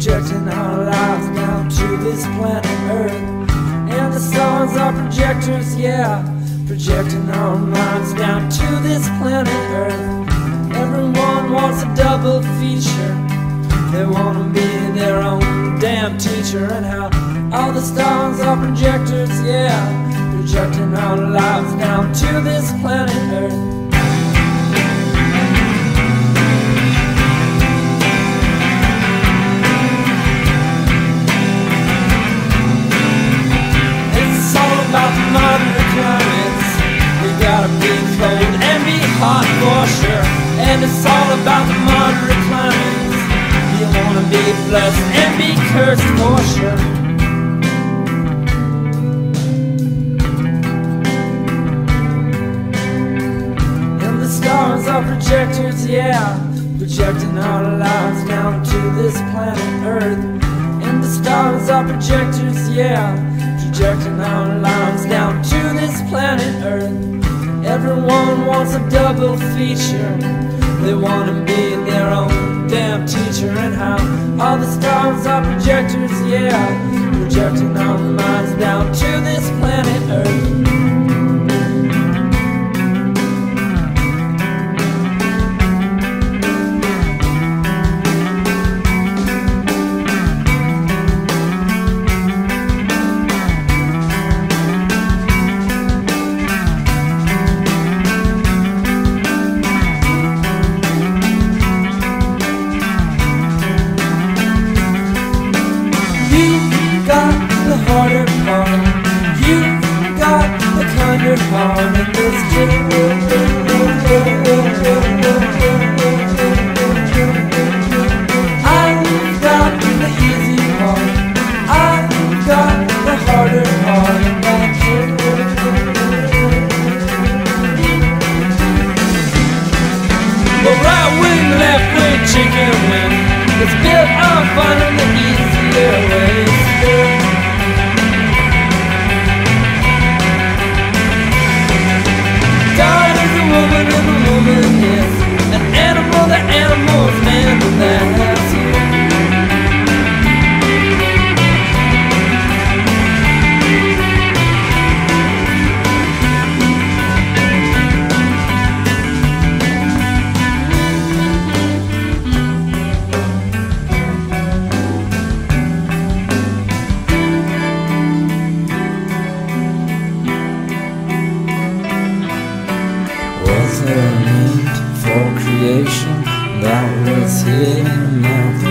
projecting our lives down to this planet Earth. And the stars are projectors, yeah, projecting our minds down to this planet Earth. Everyone wants a double feature. They wanna be their own damn teacher, and how all the stars are projectors, yeah, projecting our lives down to this planet Earth. And it's all about the moderate climates. You wanna be blessed and be cursed for sure. And the stars are projectors, yeah, projecting our lives down to this planet Earth. And the stars are projectors, yeah, projecting our lives down to this planet Earth. Everyone wants a double feature. They want to be their own damn teacher, and how all the stars are projectors, yeah, projecting our minds down to this planet Earth. Built Need for creation. That was hidden